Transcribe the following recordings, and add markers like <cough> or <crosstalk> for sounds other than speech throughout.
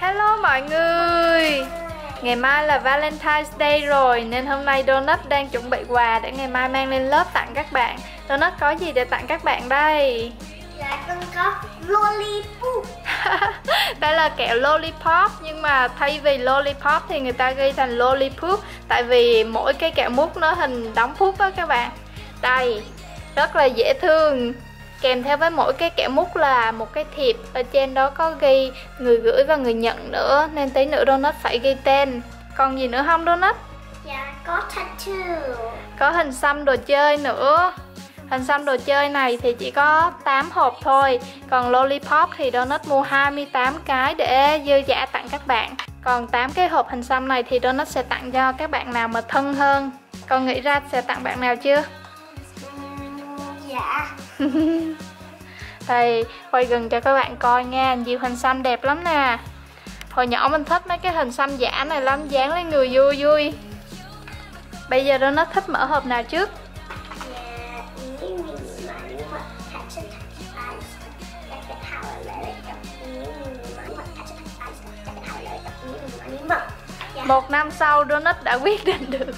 Hello mọi người. Ngày mai là Valentine's Day rồi Nên hôm nay Donut đang chuẩn bị quà Để ngày mai mang lên lớp tặng các bạn. Donut có gì để tặng các bạn đây? Dạ con có lollipop. <laughs> Đây là kẹo lollipop Nhưng mà thay vì lollipop thì người ta ghi thành lollipop Tại vì mỗi cái kẹo mút nó hình đóng phút đó các bạn. Đây Rất là dễ thương Kèm theo với mỗi cái kẹo mút là một cái thiệp Ở trên đó có ghi người gửi và người nhận nữa Nên tí nữa Donut phải ghi tên. Còn gì nữa không Donut? Dạ có tattoo. Có hình xăm đồ chơi nữa. Hình xăm đồ chơi này thì chỉ có 8 hộp thôi Còn Lollipop thì Donut mua 28 cái để dư giả tặng các bạn. Còn 8 cái hộp hình xăm này thì Donut sẽ tặng cho các bạn nào mà thân hơn. Còn nghĩ ra sẽ tặng bạn nào chưa? Dạ <laughs> Đây, quay gần cho các bạn coi nha Nhiều hình xăm đẹp lắm nè. Hồi nhỏ mình thích mấy cái hình xăm giả này lắm Dán lên người vui vui. Bây giờ nó thích mở hộp nào trước? Một năm sau Donut đã quyết định được.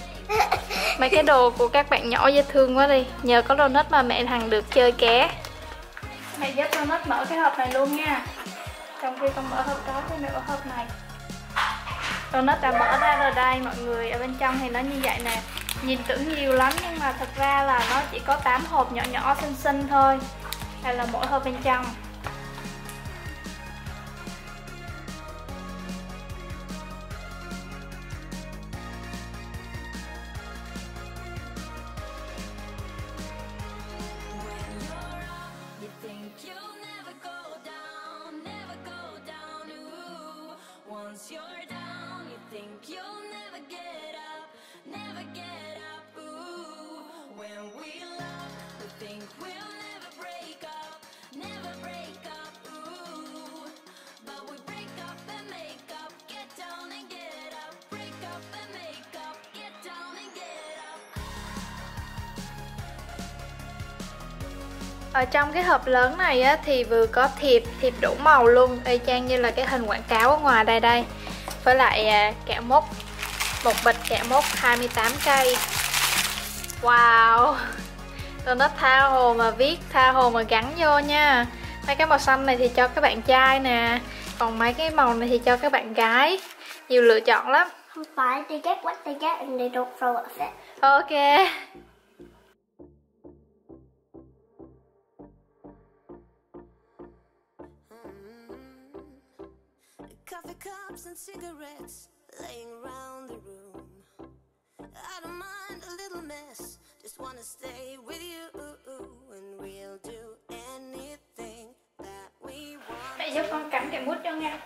Mấy cái đồ của các bạn nhỏ dễ thương quá đi. Nhờ có Donut mà mẹ thằng được chơi ké. Mẹ giúp Donut mở cái hộp này luôn nha. Trong khi con mở hộp đó thì mẹ mở hộp này. Donut đã mở ra rồi đây, mọi người. Ở bên trong thì nó như vậy nè. Nhìn tưởng nhiều lắm, nhưng mà thật ra là nó chỉ có 8 hộp nhỏ nhỏ xinh xinh thôi. Đây là mỗi hộp bên trong. Ở trong cái hộp lớn này á, thì vừa có thiệp, thiệp đủ màu luôn Y chang như là cái hình quảng cáo ở ngoài đây đây. Với lại à, kẹo mút Một bịch kẹo mút 28 cây. Wow! <laughs> Tôi nó tha hồ mà viết, tha hồ mà gắn vô nha. Mấy cái màu xanh này thì cho các bạn trai nè Còn mấy cái màu này thì cho các bạn gái. Nhiều lựa chọn lắm. Không phải they get what they get and they don't throw a fit Ok cups and cigarettes laying around the room. I don't mind a little mess, just wanna stay with you, and we'll do anything that we want. Mẹ giúp con cắm kẹo mút cho nha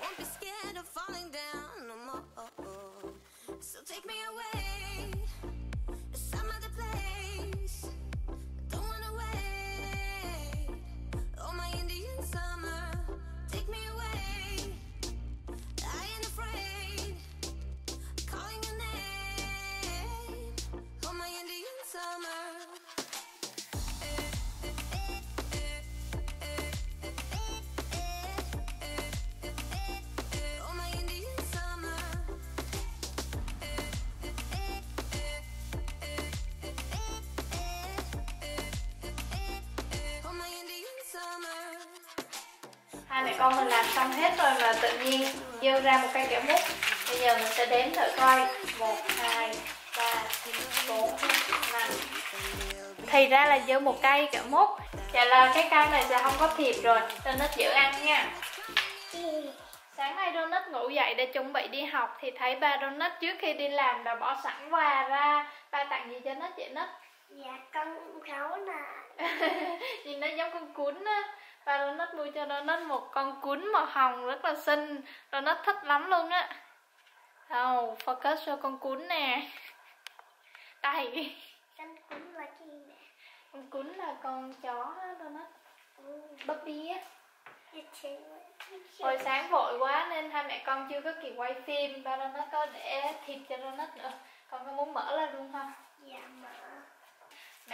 Hai mẹ con mình làm xong hết rồi mà tự nhiên dơ ra một cây kẹo mút Bây giờ mình sẽ đếm thử coi. 1, 2, 3, 4, 5 Thì ra là dơ một cây kẹo mút Dạ là cái cây này sẽ không có thiệp rồi. Donut giữ ăn nha. Sáng nay Donut ngủ dậy để chuẩn bị đi học Thì thấy ba Donut trước khi đi làm đã bỏ sẵn quà ra. Ba tặng gì cho nó chị Nít? Dạ con gấu nè. <laughs> Nhìn nó giống con cún á Và Donut mua cho Donut một con cún màu hồng rất là xinh. Donut thích lắm luôn á. Đâu, focus cho con cún nè. Đây, Con cún là gì nè? Con cún là con chó á Donut Puppy á. Dạ chị Hồi sáng vội quá nên hai mẹ con chưa có kịp quay phim. Ba Donut có để thịt cho Donut nữa. Con có muốn mở ra luôn không?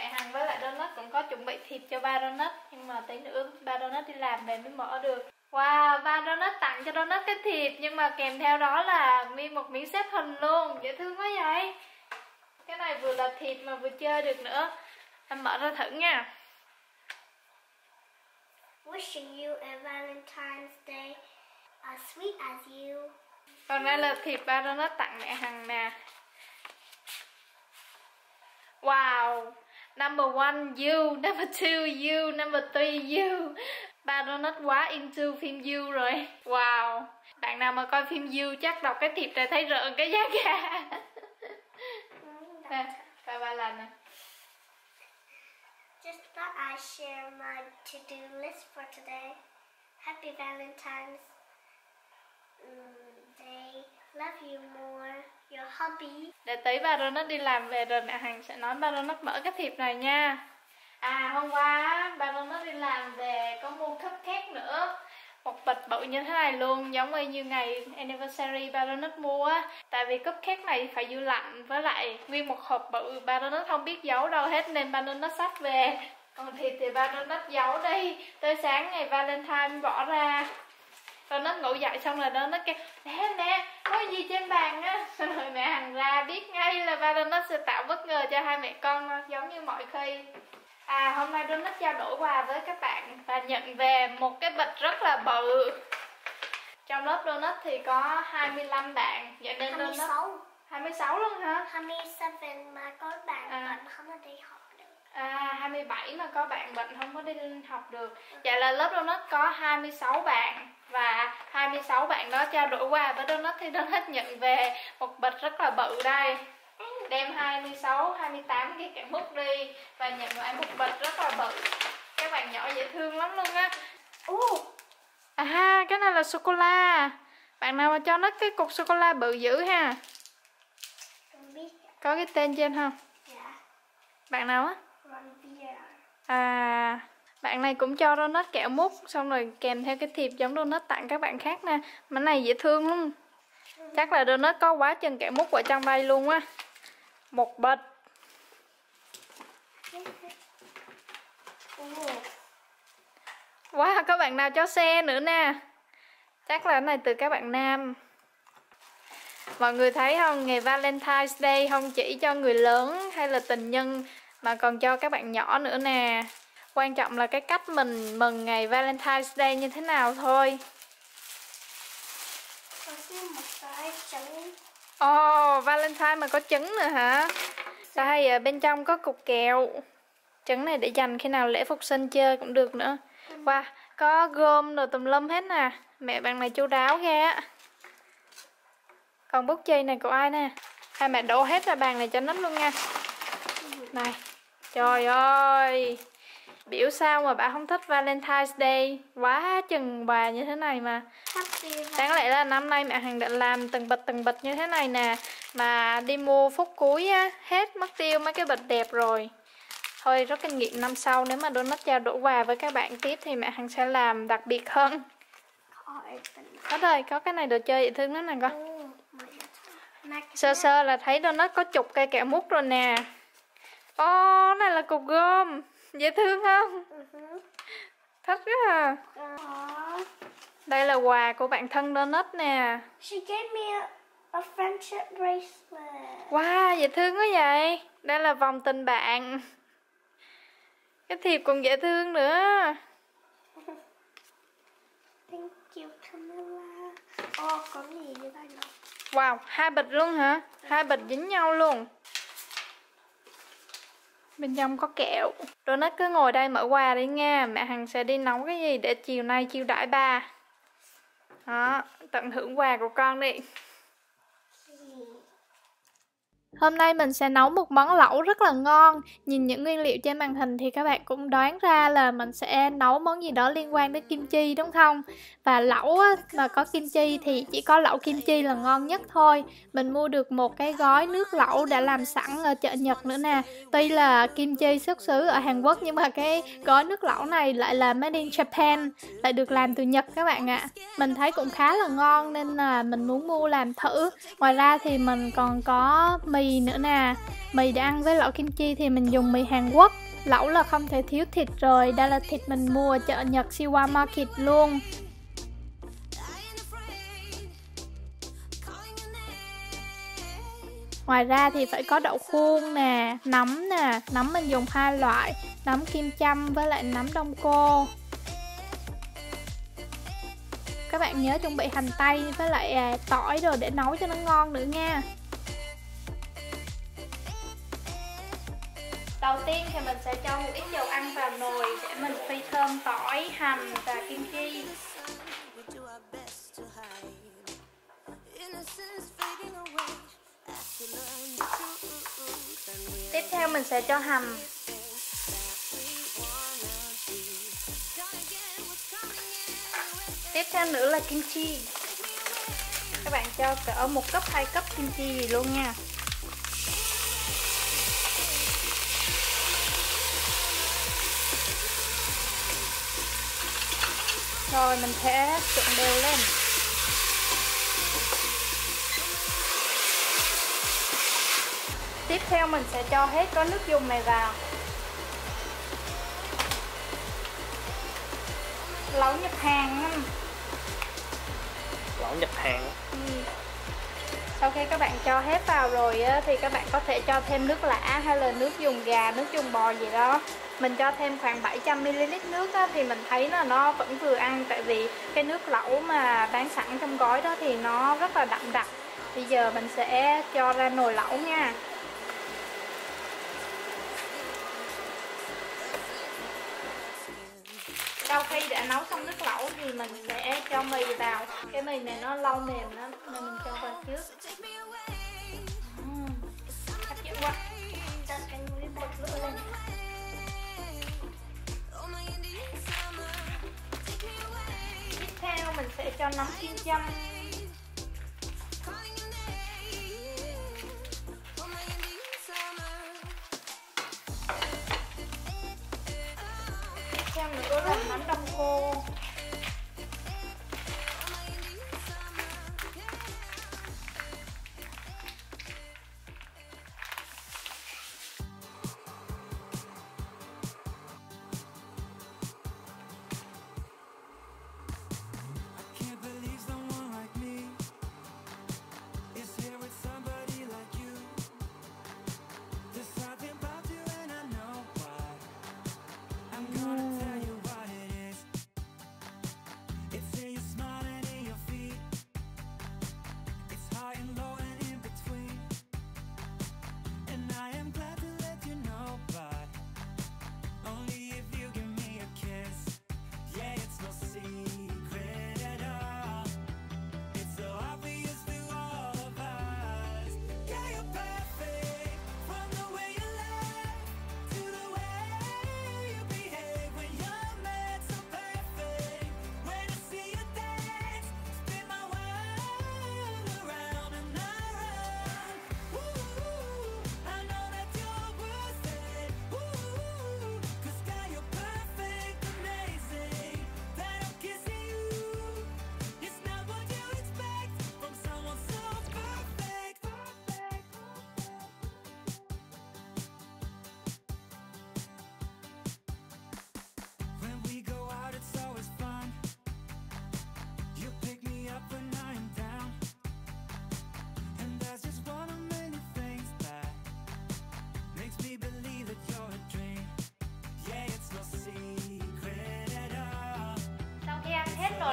Mẹ Hằng với lại Donut cũng có chuẩn bị thịt cho ba Donut Nhưng mà tí nữa ba Donut đi làm về mới mở được Wow, ba donut tặng cho donut cái thịt nhưng mà kèm theo đó là nguyên một miếng xếp hình luôn, dễ thương quá vậy. Cái này vừa là thịt mà vừa chơi được nữa. Em mở ra thử nha. Wishing you a Valentine's Day as sweet as you. Còn đây là thịt ba donut tặng mẹ Hằng nè. Wow, number one you, number two you, number three you. Ba donut quá into phim you rồi. Wow, bạn nào mà coi phim you chắc đọc cái thịt này thấy rợn cái da <laughs> gà. Nè, coi ba lần nè. Just thought I'd share my to-do list for today. Happy Valentine's mm, Day. Love you more. Hubby. Để tí ba donut đi làm về rồi mẹ Hằng sẽ nói ba donut mở cái thiệp này nha. À hôm qua ba donut đi làm về có mua cupcake nữa. Một bịch bự như thế này luôn giống y như ngày anniversary ba donut mua á. Tại vì cupcake này phải giữ lạnh với lại nguyên một hộp bự. Ba donut không biết giấu đâu hết nên ba donut xách về. Còn thịt thì ba donut giấu đi. Tới sáng ngày valentine bỏ ra rồi nó ngủ dậy xong rồi đó nó kêu nè nè có gì trên bàn á <laughs> rồi mẹ hằng ra biết ngay là ba nó sẽ tạo bất ngờ cho hai mẹ con giống như mọi khi à hôm nay Donut trao đổi quà với các bạn và nhận về một cái bịch rất là bự trong lớp Donut thì có 25 bạn vậy nên Donut 26. 26 luôn hả 27 mà có bạn À. bận không có đi học. À 27 mà có bạn bệnh không có đi học được. Vậy là lớp Donut có 26 bạn Và 26 bạn đó trao đổi quà với Donut Thì Donut <laughs> nhận về một bịch rất là bự đây. Đem 26, 28 cái kẹo mút đi Và nhận lại một bịch rất là bự. Các bạn nhỏ dễ thương lắm luôn á. Ooh, À cái này là sô-cô-la Bạn nào mà cho nó cái cục sô-cô-la bự dữ ha. Có cái tên trên không? Dạ, Bạn nào á? À, bạn này cũng cho donut kẹo mút xong rồi kèm theo cái thiệp giống donut tặng các bạn khác nè. món này dễ thương lắm. Chắc là donut có quá chừng kẹo mút ở trong đây luôn á. Một bịch. Wow, có bạn nào cho xe nữa nè. Chắc là cái này từ các bạn nam. Mọi người thấy không, ngày Valentine's Day không chỉ cho người lớn hay là tình nhân mà còn cho các bạn nhỏ nữa nè. Quan trọng là cái cách mình mừng ngày Valentine's Day như thế nào thôi. Ồ, oh, Valentine mà có trứng nữa hả? Đây, ở bên trong có cục kẹo. Trứng này để dành khi nào lễ phục sinh chơi cũng được nữa. Wow, có gom đồ tùm lum hết nè. Mẹ bạn này chu đáo ghê á. Còn bút chì này của ai nè? Hai mẹ đổ hết ra bàn này cho nó luôn nha. Này, trời ơi. Biểu sao mà bà không thích Valentine's Day? Quá chừng bà như thế này mà. Đáng lẽ là năm nay mẹ Hằng định làm từng bịch từng bịch như thế này nè Mà đi mua phút cuối á Hết mất tiêu mấy cái bịch đẹp rồi. Thôi rất kinh nghiệm năm sau Nếu mà donut trao đổi quà với các bạn tiếp Thì mẹ Hằng sẽ làm đặc biệt hơn. Có rồi, có cái này đồ chơi dễ thương lắm nè con. Sơ sơ là thấy donut có chục cây kẹo mút rồi nè Ô, này là cục gom Dễ thương không? Mhm. Thích quá à Aww. Đây là quà của bạn thân donut nè She gave me a, a friendship bracelet. Wow, dễ thương quá vậy. Đây là vòng tình bạn. Cái thiệp còn dễ thương nữa. Thank you, Camilla. Oh, có gì như nào? Wow, hai bịch luôn hả? Hai bịch dính nhau luôn. Bên trong có kẹo. rồi nó cứ ngồi đây mở quà đi nha. Mẹ Hằng sẽ đi nấu cái gì để chiều nay chiêu đãi ba. Đó, tận hưởng quà của con đi. Hôm nay mình sẽ nấu một món lẩu rất là ngon. Nhìn những nguyên liệu trên màn hình thì các bạn cũng đoán ra là mình sẽ nấu món gì đó liên quan đến kim chi đúng không? Và lẩu á, mà có kim chi thì chỉ có lẩu kim chi là ngon nhất thôi. Mình mua được một cái gói nước lẩu đã làm sẵn ở chợ Nhật nữa nè. Tuy là kim chi xuất xứ ở Hàn Quốc nhưng mà cái gói nước lẩu này lại là made in Japan Lại được làm từ Nhật các bạn ạ. Mình thấy cũng khá là ngon nên là mình muốn mua làm thử. Ngoài ra thì mình còn có mì nữa nè Mì để ăn với lẩu kim chi thì mình dùng mì Hàn Quốc Lẩu là không thể thiếu thịt rồi, đây là thịt mình mua ở chợ Nhật Siwa Market luôn Ngoài ra thì phải có đậu khuôn nè, nấm nè, nấm mình dùng hai loại, nấm kim châm với lại nấm đông cô. Các bạn nhớ chuẩn bị hành tây với lại à, tỏi rồi để nấu cho nó ngon nữa nha. Đầu tiên thì mình sẽ cho một ít dầu ăn vào nồi để mình phi thơm tỏi, hành và kim chi. Tiếp theo mình sẽ cho hầm Tiếp theo nữa là kim chi. Các bạn cho cỡ một cấp, hai cấp kim chi gì luôn nha. Rồi mình sẽ trộn đều lên. Tiếp theo mình sẽ cho hết có nước dùng này vào. Lẩu nhập hàng. Lẩu nhập hàng. Ừ. Sau khi các bạn cho hết vào rồi á, thì các bạn có thể cho thêm nước lã hay là nước dùng gà, nước dùng bò gì đó mình cho thêm khoảng 700ml nước á, thì mình thấy là nó vẫn vừa ăn. Tại vì cái nước lẩu mà bán sẵn trong gói đó thì nó rất là đậm đặc. Bây giờ mình sẽ cho ra nồi lẩu nha. Sau khi đã nấu xong nước lẩu thì mình sẽ cho mì vào. Cái mì này nó lâu mềm lắm nên mình cho vào trước. Uhm, hấp dẫn quá. Cho cái bột lên. Sẽ cho nấm kim châm. Xem theo nữa là nấm đông cô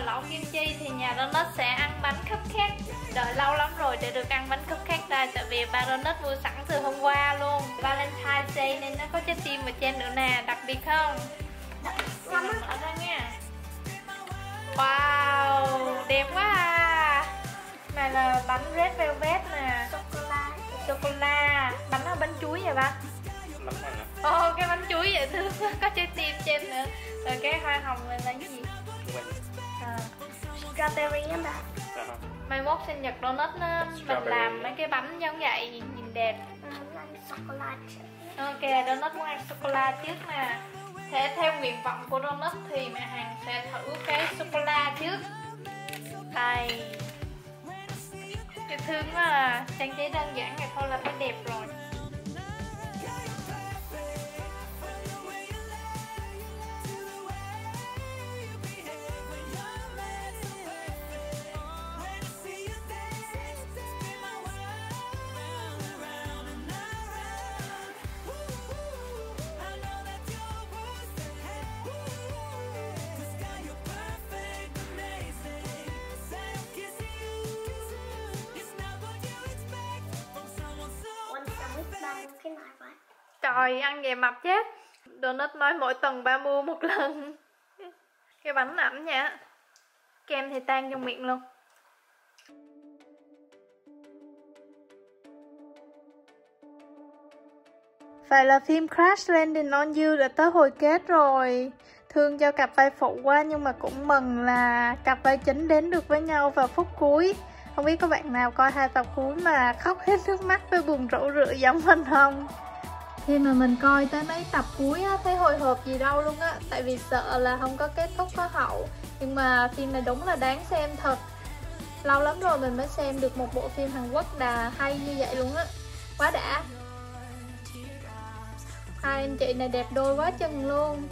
lẩu kim chi thì nhà Donut sẽ ăn bánh cupcake. Đợi lâu lắm rồi để được ăn bánh cupcake đây Tại vì ba Donut mua sẵn từ hôm qua luôn. Valentine's Day nên nó có trái tim ở trên nữa nè Đặc biệt không? Cảm ơn Mở ra nha. Wow, đẹp quá à. Này là bánh red velvet nè. Sô-cô-la Sô-cô-la Bánh là bánh chuối vậy ba? Ồ, cái bánh chuối dễ thương Có trái tim trên nữa. Rồi cái hoa hồng này là cái gì? À. strawberry á bà. Mai mốt sinh nhật donut á mình làm mấy cái bánh giống vậy nhìn đẹp. Sô-cô-la ok donut muốn ăn sô cô la trước nè. Thế theo nguyện vọng của donut thì mẹ hàng sẽ thử cái sô cô la trước. Đây. Dễ thương quá à trang trí đơn giản vậy thôi là phải đẹp rồi rồi, ăn về mập chết Donut nói mỗi tuần ba mua một lần. <laughs> Cái bánh ẩm nha. Kem thì tan trong miệng luôn. Vậy là phim Crash Landing on You đã tới hồi kết rồi. Thương cho cặp vai phụ quá, nhưng mà cũng mừng là cặp vai chính đến được với nhau vào phút cuối. Không biết có bạn nào coi hai tập cuối mà khóc hết nước mắt với buồn rũ rượi giống mình không? Khi mà mình coi tới mấy tập cuối á, thấy hồi hộp gì đâu luôn á. Tại vì sợ là không có kết thúc có hậu. Nhưng mà phim này đúng là đáng xem thật. Lâu lắm rồi mình mới xem được một bộ phim Hàn Quốc đà hay như vậy luôn á. Quá đã. Hai anh chị này đẹp đôi quá chừng luôn.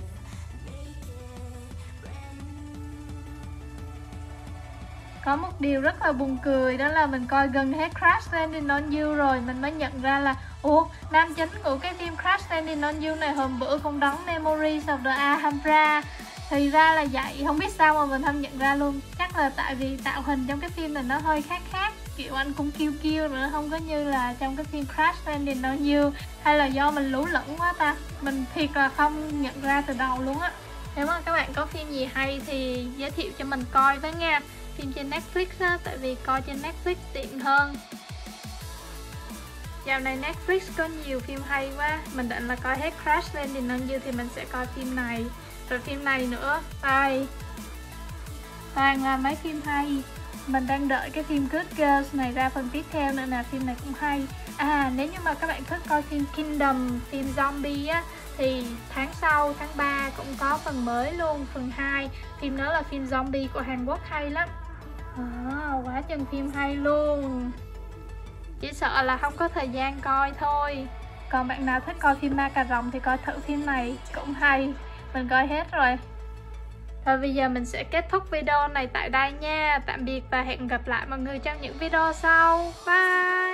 Có một điều rất là buồn cười đó là mình coi gần hết Crash Landing on You rồi. Mình mới nhận ra là Ủa, nam chính của cái phim Crash Landing on You này hôm bữa không đóng Memories of the Alhambra. Thì ra là vậy, không biết sao mà mình không nhận ra luôn. Chắc là tại vì tạo hình trong cái phim này nó hơi khác khác. Kiểu anh cũng kêu kêu nữa, không có như là trong cái phim Crash Landing on You. Hay là do mình lú lẫn quá ta. Mình thiệt là không nhận ra từ đầu luôn á. Nếu mà các bạn có phim gì hay thì giới thiệu cho mình coi với nha. Phim trên Netflix á, tại vì coi trên Netflix tiện hơn. Dạo này Netflix có nhiều phim hay quá. Mình định là coi hết Crash Landing on You thì mình sẽ coi phim này. Rồi phim này nữa. Ai? Toàn là mấy phim hay? Mình đang đợi cái phim Good Girls này ra phần tiếp theo nữa nè. Phim này cũng hay. À nếu như mà các bạn thích coi phim Kingdom Phim zombie á Thì tháng sau tháng 3 cũng có phần mới luôn Phần 2 Phim đó là phim zombie của Hàn Quốc hay lắm. À, Quá chừng phim hay luôn chỉ sợ là không có thời gian coi thôi. Còn bạn nào thích coi phim ma cà rồng thì coi thử phim này, cũng hay. Mình coi hết rồi. Và bây giờ mình sẽ kết thúc video này tại đây nha. Tạm biệt và hẹn gặp lại mọi người trong những video sau. Bye!